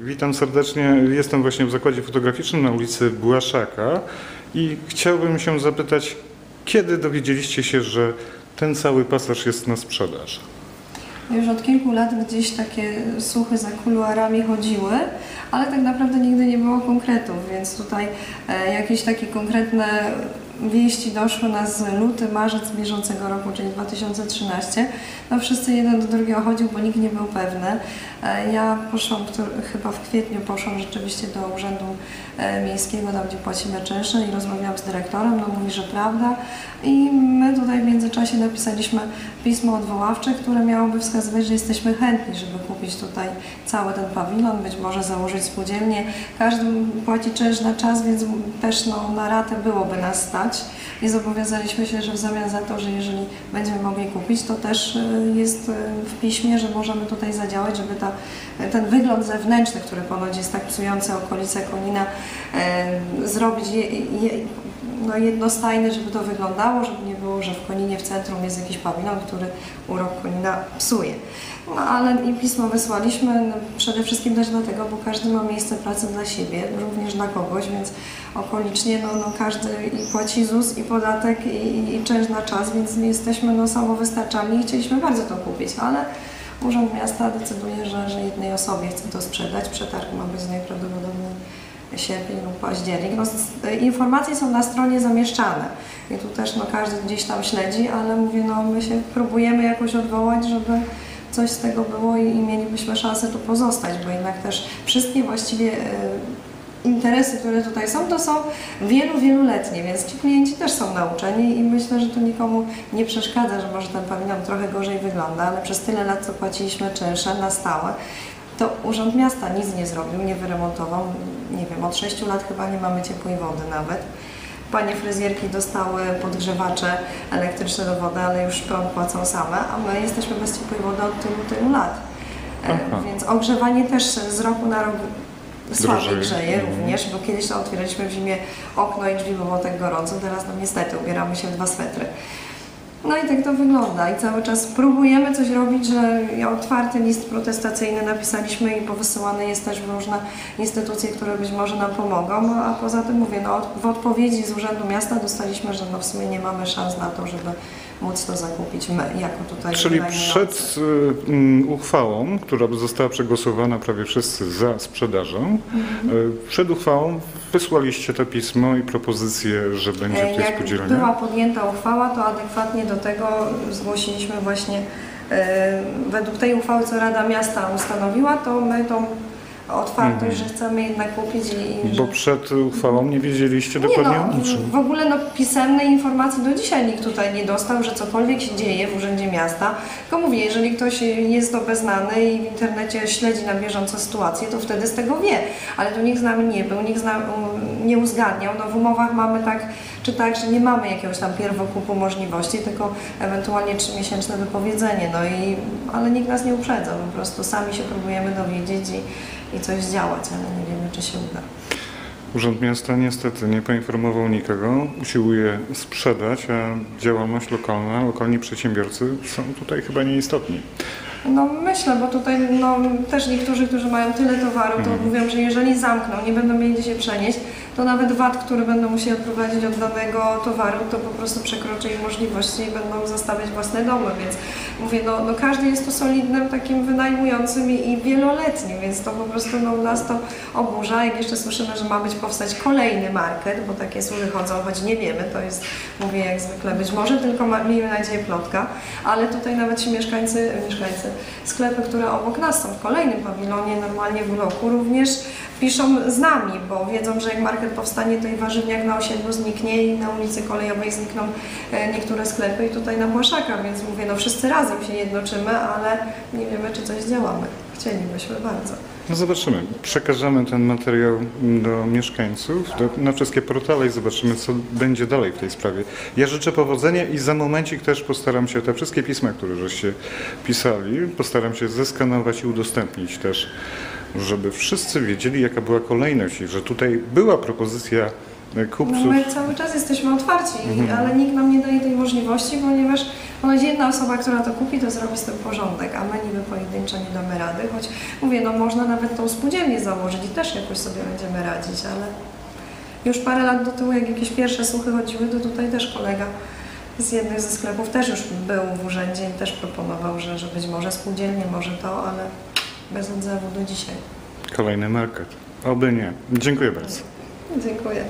Witam serdecznie. Jestem właśnie w zakładzie fotograficznym na ulicy Błaszaka i chciałbym się zapytać, kiedy dowiedzieliście się, że ten cały pasaż jest na sprzedaż? Już od kilku lat gdzieś takie słuchy za kuluarami chodziły, ale tak naprawdę nigdy nie było konkretów, więc tutaj e, jakieś takie konkretne wieści doszły nas z luty, marzec bieżącego roku, czyli 2013. No wszyscy jeden do drugiego chodził, bo nikt nie był pewny. E, Ja poszłam, chyba w kwietniu poszłam rzeczywiście do Urzędu e, Miejskiego, tam gdzie płacimy czynsze i rozmawiałam z dyrektorem, no mówi, że prawda. I my tutaj w międzyczasie napisaliśmy pismo odwoławcze, które miałoby wskazywać, że jesteśmy chętni, żeby kupić tutaj cały ten pawilon, być może założyć spółdzielnię. Każdy płaci czynsz na czas, więc też no, na ratę byłoby nas stać. I zobowiązaliśmy się, że w zamian za to, że jeżeli będziemy mogli kupić, to też y, jest y, w piśmie, że możemy tutaj zadziałać, żeby ta, ten wygląd zewnętrzny, który ponoć jest tak psujący okolice Konina, e, zrobić je, je, no jednostajny, żeby to wyglądało, żeby nie było, że w Koninie w centrum jest jakiś pawilon, który urok Konina psuje. No ale i pismo wysłaliśmy no, przede wszystkim też dlatego, bo każdy ma miejsce pracy dla siebie, również dla kogoś, więc okolicznie no, no każdy i płaci ZUS i podatek i, i, czynsz na czas, więc nie jesteśmy no, samowystarczalni i chcieliśmy bardzo to kupić, ale Urząd Miasta decyduje, że, że jednej osobie chce to sprzedać. Przetarg ma być najprawdopodobniej sierpień lub październik. No, informacje są na stronie zamieszczane i tu też no, każdy gdzieś tam śledzi, ale mówię, no my się próbujemy jakoś odwołać, żeby coś z tego było i, i mielibyśmy szansę tu pozostać, bo jednak też wszystkie właściwie e, interesy, które tutaj są, to są wielu, wieloletnie, więc ci klienci też są nauczeni i myślę, że to nikomu nie przeszkadza, że może ten pawilon trochę gorzej wygląda, ale przez tyle lat, co płaciliśmy czynsze na stałe, to Urząd Miasta nic nie zrobił, nie wyremontował. Nie wiem, od 6 lat chyba nie mamy ciepłej wody nawet. Panie fryzjerki dostały podgrzewacze elektryczne do wody, ale już prąd płacą same, a my jesteśmy bez ciepłej wody od tylu, tylu lat. E, Aha. Więc ogrzewanie też z roku na rok słabiej grzeje Mhm. również, bo kiedyś to otwieraliśmy w zimie okno i drzwi, bo było tak gorąco, teraz no niestety ubieramy się w dwa swetry. No i tak to wygląda. I cały czas próbujemy coś robić, że otwarty list protestacyjny napisaliśmy i powysyłany jest też w różne instytucje, które być może nam pomogą, no, a poza tym mówię, no, w odpowiedzi z Urzędu Miasta dostaliśmy, że no w sumie nie mamy szans na to, żeby móc to zakupić my, jako tutaj Czyli przed y, mm, uchwałą, która została przegłosowana prawie wszyscy za sprzedażą, Mhm. y, przed uchwałą wysłaliście to pismo i propozycję, że będzie E, tutaj Jak spółdzielnia? była podjęta uchwała, to adekwatnie do tego zgłosiliśmy właśnie e, według tej uchwały, co Rada Miasta ustanowiła, to my tą otwartość, Mhm. że chcemy jednak kupić i, i Bo że... przed uchwałą nie wiedzieliście Nie dokładnie no, o niczym. w ogóle no, pisemnej informacji do dzisiaj nikt tutaj nie dostał, że cokolwiek się dzieje w Urzędzie Miasta. Tylko mówię, jeżeli ktoś jest obeznany i w internecie śledzi na bieżąco sytuację, to wtedy z tego wie. Ale tu nikt z nami nie był, nikt z nami nie uzgadniał. No, w umowach mamy tak czy tak, że nie mamy jakiegoś tam pierwokupu możliwości, tylko ewentualnie trzymiesięczne wypowiedzenie. No i, ale nikt nas nie uprzedza, po prostu sami się próbujemy dowiedzieć i, i coś działać, ale nie wiemy, czy się uda. Urząd Miasta niestety nie poinformował nikogo, usiłuje sprzedać, a działalność lokalna, lokalni przedsiębiorcy są tutaj chyba nieistotni. No myślę, bo tutaj no, też niektórzy, którzy mają tyle towaru, to Mhm. mówią, że jeżeli zamkną, nie będą mieli gdzie się przenieść, to nawet VAT, który będą musieli odprowadzić od danego towaru, to po prostu przekroczy ich możliwości i będą zostawiać własne domy, więc mówię, no, no każdy jest tu solidnym takim wynajmującym i, i wieloletnim, więc to po prostu no, nas to oburza. Jak jeszcze słyszymy, że ma być powstać kolejny market, bo takie słuchy chodzą, choć nie wiemy, to jest, mówię jak zwykle, być może tylko ma, miejmy nadzieję plotka, ale tutaj nawet ci mieszkańcy, mieszkańcy, sklepy, które obok nas są w kolejnym pawilonie, normalnie w bloku, również piszą z nami, bo wiedzą, że jak market powstanie, to i warzywniak na osiedlu zniknie i na ulicy Kolejowej znikną e, niektóre sklepy i tutaj na Błaszaka, więc mówię, no wszyscy razem się jednoczymy, ale nie wiemy, czy coś działamy. Chcielibyśmy bardzo. No zobaczymy. Przekażemy ten materiał do mieszkańców, do, na wszystkie portale i zobaczymy, co będzie dalej w tej sprawie. Ja życzę powodzenia i za momencik też postaram się te wszystkie pisma, które żeście pisali, postaram się zeskanować i udostępnić też, żeby wszyscy wiedzieli, jaka była kolejność i że tutaj była propozycja e, No kupców. my cały czas jesteśmy otwarci, Mhm. ale nikt nam nie daje tej możliwości, ponieważ ponoć jedna osoba, która to kupi, to zrobi z tym porządek, a my niby pojedynczo nie damy rady, choć mówię, no można nawet tą spółdzielnię założyć i też jakoś sobie będziemy radzić, ale już parę lat do tyłu, jak jakieś pierwsze słuchy chodziły, to tutaj też kolega z jednych ze sklepów też już był w urzędzie i też proponował, że, że być może spółdzielnie, może to, ale bez odzewu do dzisiaj. Kolejny market. Oby nie. Dziękuję bardzo. Dziękuję.